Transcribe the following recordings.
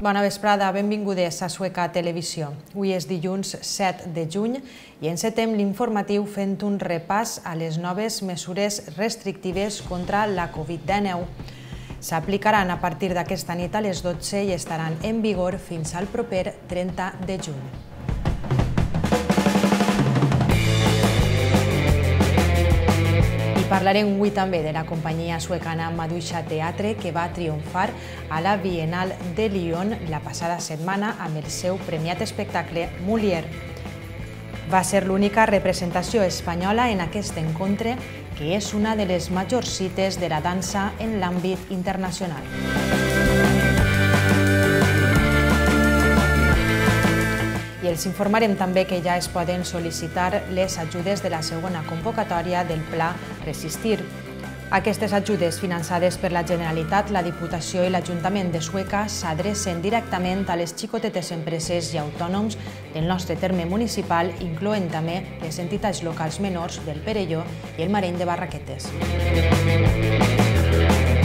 Bona vesprada, benvingudes a Sueca Televisió. Avui és dilluns 7 de juny i encetem l'informatiu fent un repàs a les noves mesures restrictives contra la Covid-19. S'aplicaran a partir d'aquesta nit a les 12 i estaran en vigor fins al proper 30 de juny. Parlarem avui també de la companyia suecana Maduixa Teatre que va triomfar a la Bienal de Lyon la passada setmana amb el seu premiat espectacle Mulier. Va ser l'única representació espanyola en aquest encontre que és una de les majors cites de la dansa en l'àmbit internacional. Els informarem també que ja es poden sol·licitar les ajudes de la segona convocatòria del Pla Resistir. Aquestes ajudes finançades per la Generalitat, la Diputació i l'Ajuntament de Sueca s'adrecen directament a les xicotetes empreses i autònoms del nostre terme municipal, incloent també les entitats locals menors del Perelló i el Mareny de Barraquetes. I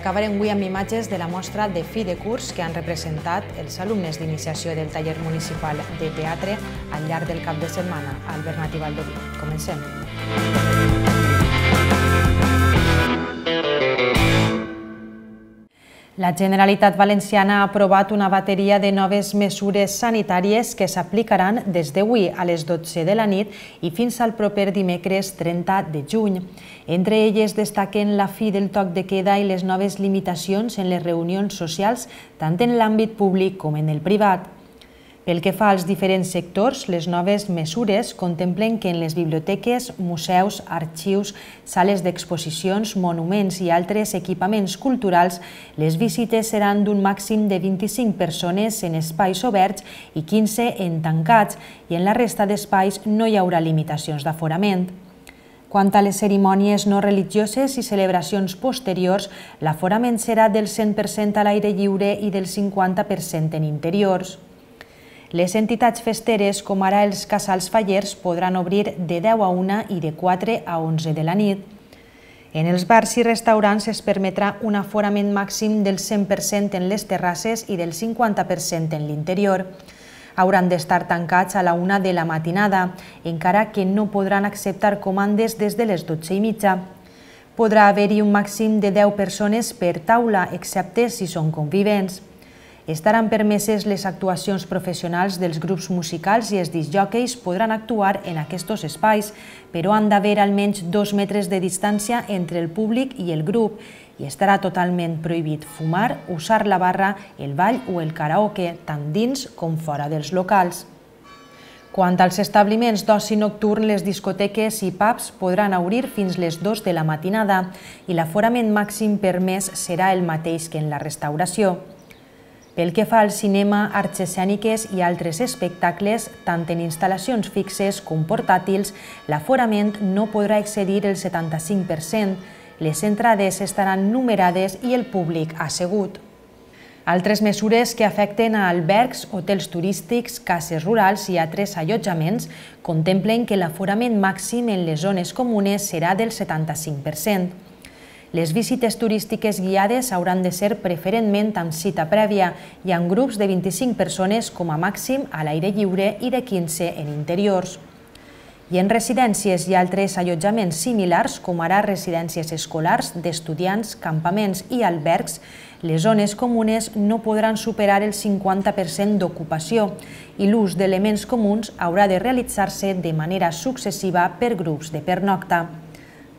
acabarem avui amb imatges de la mostra de fi de curs que han representat els alumnes d'iniciació del taller municipal de teatre al llarg del cap de setmana al Bernat Valdoví. Comencem. La Generalitat Valenciana ha aprovat una bateria de noves mesures sanitàries que s'aplicaran des d'avui a les 12 de la nit i fins al proper dimecres 30 de juny. Entre elles destaquen la fi del toc de queda i les noves limitacions en les reunions socials tant en l'àmbit públic com en el privat. Pel que fa als diferents sectors, les noves mesures contemplen que en les biblioteques, museus, arxius, sales d'exposicions, monuments i altres equipaments culturals, les visites seran d'un màxim de 25 persones en espais oberts i 15 en tancats i en la resta d'espais no hi haurà limitacions d'aforament. Quant a les cerimònies no religioses i celebracions posteriors, l'aforament serà del 100% a l'aire lliure i del 50% en interiors. Les entitats festeres, com ara els casals fallers, podran obrir de 10 a 1 i de 4 a 11 de la nit. En els bars i restaurants es permetrà un aforament màxim del 100% en les terrasses i del 50% en l'interior. Hauran d'estar tancats a la una de la matinada, encara que no podran acceptar comandes des de les 12 i mitja. Podrà haver-hi un màxim de 10 persones per taula, excepte si són convivents. Estaran permeses les actuacions professionals dels grups musicals i els disjòqueis podran actuar en aquests espais, però han d'haver almenys dos metres de distància entre el públic i el grup i estarà totalment prohibit fumar, usar la barra, el ball o el karaoke, tant dins com fora dels locals. Quant als establiments d'oci nocturn, les discoteques i pubs podran obrir fins les 2 de la matinada i l'aforament màxim permès serà el mateix que en la restauració. Pel que fa al cinema, arts escèniques i altres espectacles, tant en instal·lacions fixes com portàtils, l'aforament no podrà excedir el 75%, les entrades estaran numerades i el públic assegut. Altres mesures que afecten a albergs, hotels turístics, cases rurals i altres allotjaments contemplen que l'aforament màxim en les zones comunes serà del 75%. Les visites turístiques guiades hauran de ser preferentment amb cita prèvia i amb grups de 25 persones com a màxim a l'aire lliure i de 15 en interiors. I en residències i altres allotjaments similars, com ara residències escolars, d'estudiants, campaments i albergs, les zones comunes no podran superar el 50% d'ocupació i l'ús d'elements comuns haurà de realitzar-se de manera successiva per grups de pernocta.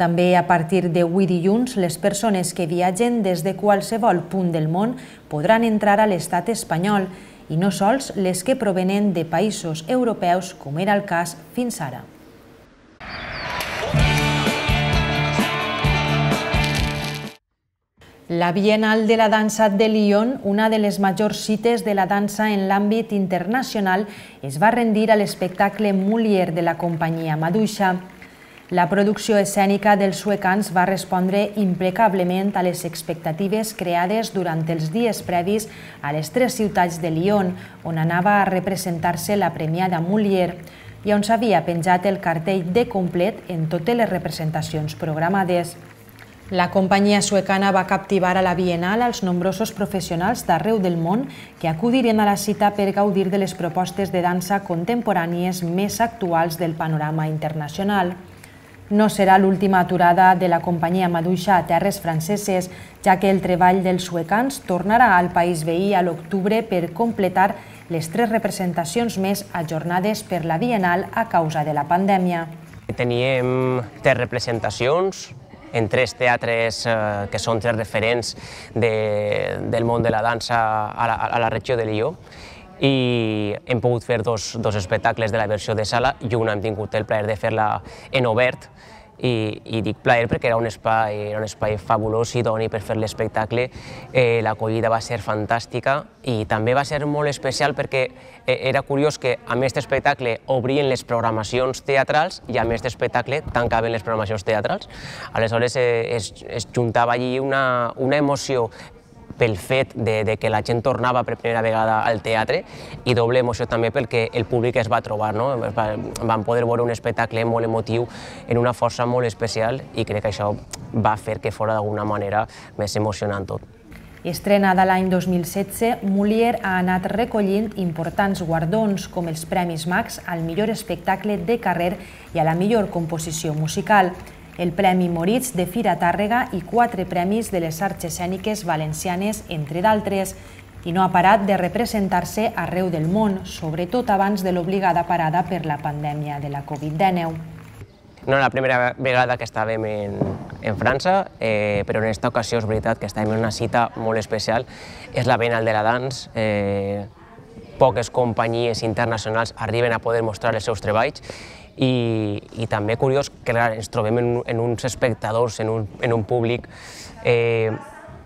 També a partir d'avui dilluns, les persones que viatgen des de qualsevol punt del món podran entrar a l'estat espanyol i no sols les que provenen de països europeus, com era el cas fins ara. La Bienal de la Dansa de Lyon, una de les majors cites de la dansa en l'àmbit internacional, es va rendir a l'espectacle Mulier de la companyia Maduixa. La producció escènica dels suecans va respondre impecablement a les expectatives creades durant els dies previs a les tres ciutats de Lyon, on anava a representar-se la premiada Molière i on s'havia penjat el cartell de complet en totes les representacions programades. La companyia suecana va captivar a la Bienal als nombrosos professionals d'arreu del món que acudiren a la cita per gaudir de les propostes de dansa contemporànies més actuals del panorama internacional. No serà l'última aturada de la companyia Maduixa a terres franceses, ja que el treball dels suecans tornarà al país veí a l'octubre per completar les tres representacions més ajornades per la Bienal a causa de la pandèmia. Teníem tres representacions, en tres teatres eh, que són tres referents de, del món de la dansa a la, a la regió de Lió i hem pogut fer dos, dos espectacles de la versió de sala i una hem tingut el plaer de fer-la en obert i, i dic plaer perquè era un espai, era un espai fabulós, idoni per fer l'espectacle. Eh, L'acollida va ser fantàstica i també va ser molt especial perquè eh, era curiós que a més d'espectacle obrien les programacions teatrals i a més d'espectacle tancaven les programacions teatrals. Aleshores eh, es, es juntava allí una, una emoció pel fet de, de que la gent tornava per primera vegada al teatre i doble emoció també perquè el públic es va trobar. No? Van poder veure un espectacle molt emotiu en una força molt especial i crec que això va fer que fora d'alguna manera més emocionant tot. Estrenada l'any 2016, Mulier ha anat recollint importants guardons com els Premis Max al millor espectacle de carrer i a la millor composició musical el Premi Moritz de Fira Tàrrega i quatre premis de les arts escèniques valencianes, entre d'altres, i no ha parat de representar-se arreu del món, sobretot abans de l'obligada parada per la pandèmia de la Covid-19. No era la primera vegada que estàvem en, en França, eh, però en aquesta ocasió és veritat que estàvem en una cita molt especial. És la Bienal de la Dans, eh, poques companyies internacionals arriben a poder mostrar els seus treballs i, i també curiós que clar, ens trobem en, en uns espectadors, en un, en un públic eh,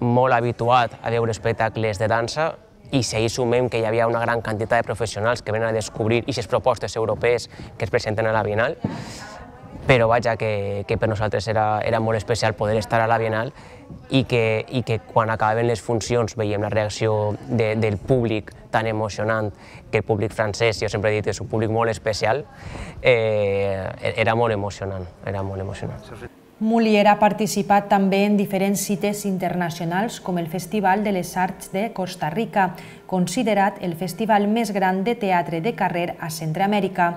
molt habituat a veure espectacles de dansa i si ahir sumem que hi havia una gran quantitat de professionals que venen a descobrir aquestes propostes europees que es presenten a la Bienal, però vaja, que, que per nosaltres era, era molt especial poder estar a la Bienal i que, i que quan acabaven les funcions veiem la reacció de, del públic tan emocionant que el públic francès, jo sempre he dit, és un públic molt especial, eh, era molt emocionant, era molt emocionant. Mulier ha participat també en diferents cites internacionals com el Festival de les Arts de Costa Rica, considerat el festival més gran de teatre de carrer a Centroamèrica.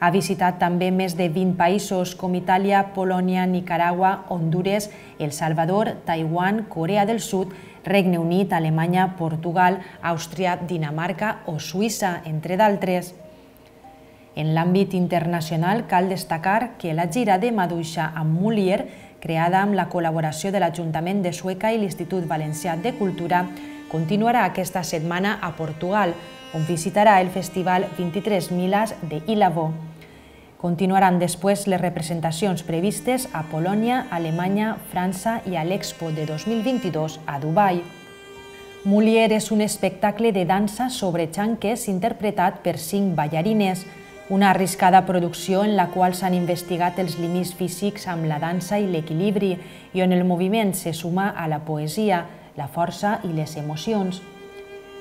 Ha visitat també més de 20 països com Itàlia, Polònia, Nicaragua, Honduras, El Salvador, Taiwan, Corea del Sud, Regne Unit, Alemanya, Portugal, Àustria, Dinamarca o Suïssa, entre d'altres. En l'àmbit internacional cal destacar que la gira de Maduixa amb Mulier, creada amb la col·laboració de l'Ajuntament de Sueca i l'Institut Valencià de Cultura, continuarà aquesta setmana a Portugal, on visitarà el festival 23 Milas de Ilavo. Continuaran després les representacions previstes a Polònia, Alemanya, França i a l'Expo de 2022 a Dubai. Mulier és un espectacle de dansa sobre xanques interpretat per cinc ballarines, una arriscada producció en la qual s'han investigat els límits físics amb la dansa i l'equilibri i on el moviment se suma a la poesia, la força i les emocions.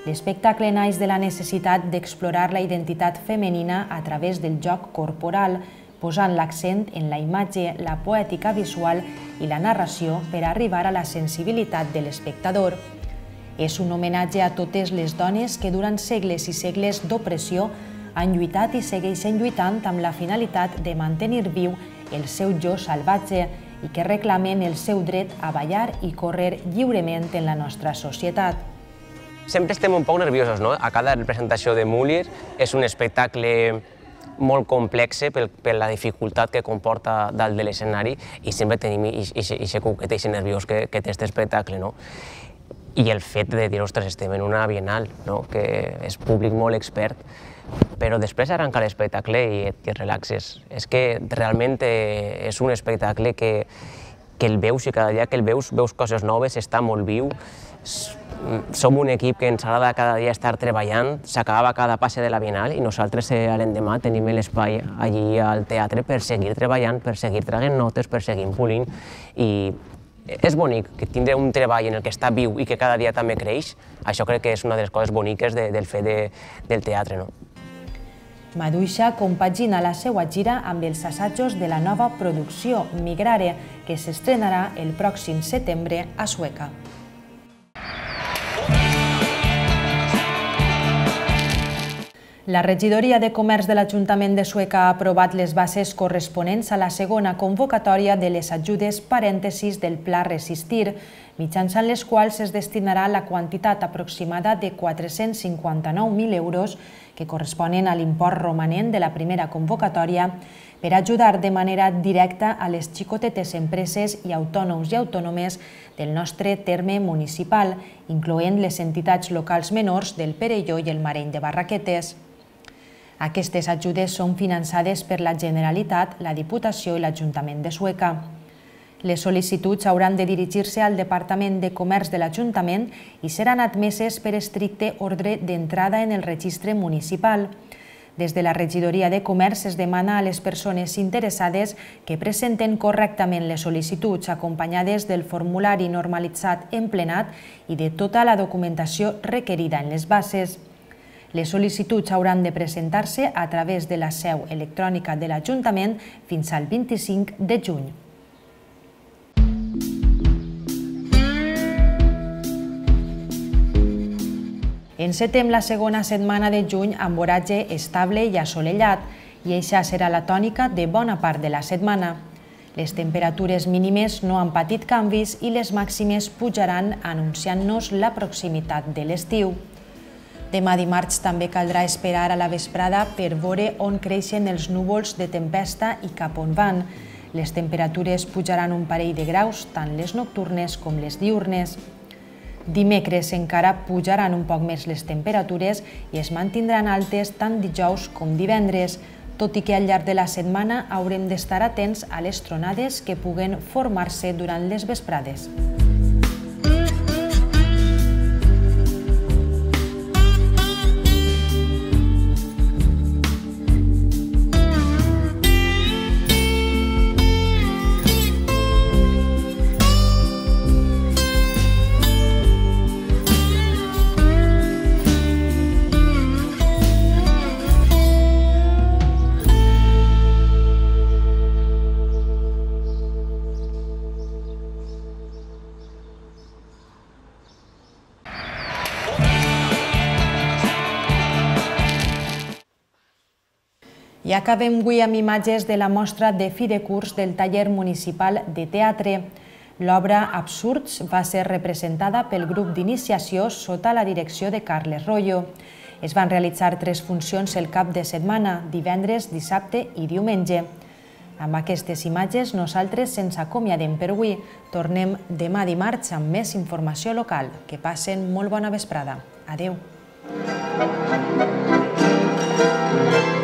L'espectacle naix de la necessitat d'explorar la identitat femenina a través del joc corporal, posant l'accent en la imatge, la poètica visual i la narració per arribar a la sensibilitat de l'espectador. És un homenatge a totes les dones que durant segles i segles d'opressió han lluitat i segueixen lluitant amb la finalitat de mantenir viu el seu jo salvatge i que reclamen el seu dret a ballar i córrer lliurement en la nostra societat. Sempre estem un poc nerviosos, no? A cada representació de Mulier és un espectacle molt complex per, per la dificultat que comporta dalt de l'escenari i sempre tenim aquest cuquet, aquest nerviós que, que té aquest espectacle, no? I el fet de dir, ostres, estem en una bienal, no? que és públic molt expert, però després arrenca l'espectacle i et, et relaxes. És que realment eh, és un espectacle que, que el veus i cada dia que el veus, veus coses noves, està molt viu, som un equip que ens agrada cada dia estar treballant, s'acabava cada passe de la Bienal i nosaltres eh, l'endemà tenim l'espai allí al teatre per seguir treballant, per seguir traient notes, per seguir pulint i és bonic que tindre un treball en el que està viu i que cada dia també creix, això crec que és una de les coses boniques de, del fet de, del teatre. No? Maduixa compagina la seva gira amb els assajos de la nova producció Migrare, que s'estrenarà el pròxim setembre a Sueca. La regidoria de Comerç de l'Ajuntament de Sueca ha aprovat les bases corresponents a la segona convocatòria de les ajudes parèntesis del Pla Resistir, mitjançant les quals es destinarà la quantitat aproximada de 459.000 euros que corresponen a l'import romanent de la primera convocatòria per ajudar de manera directa a les xicotetes empreses i autònoms i autònomes del nostre terme municipal, incloent les entitats locals menors del Perelló i el Mareny de Barraquetes. Aquestes ajudes són finançades per la Generalitat, la Diputació i l'Ajuntament de Sueca. Les sol·licituds hauran de dirigir-se al Departament de Comerç de l'Ajuntament i seran admeses per estricte ordre d'entrada en el registre municipal. Des de la regidoria de Comerç es demana a les persones interessades que presenten correctament les sol·licituds acompanyades del formulari normalitzat emplenat i de tota la documentació requerida en les bases. Les sol·licituds hauran de presentar-se a través de la seu electrònica de l'Ajuntament fins al 25 de juny. Encetem la segona setmana de juny amb oratge estable i assolellat i això serà la tònica de bona part de la setmana. Les temperatures mínimes no han patit canvis i les màximes pujaran anunciant-nos la proximitat de l'estiu. Demà dimarts també caldrà esperar a la vesprada per veure on creixen els núvols de tempesta i cap on van. Les temperatures pujaran un parell de graus, tant les nocturnes com les diurnes. Dimecres encara pujaran un poc més les temperatures i es mantindran altes tant dijous com divendres, tot i que al llarg de la setmana haurem d'estar atents a les tronades que puguen formar-se durant les vesprades. I acabem avui amb imatges de la mostra de fi de curs del taller municipal de teatre. L'obra Absurds va ser representada pel grup d'iniciació sota la direcció de Carles Rollo. Es van realitzar tres funcions el cap de setmana, divendres, dissabte i diumenge. Amb aquestes imatges nosaltres sense acomiadem per avui. Tornem demà dimarts amb més informació local. Que passen molt bona vesprada. Adeu. Thank you.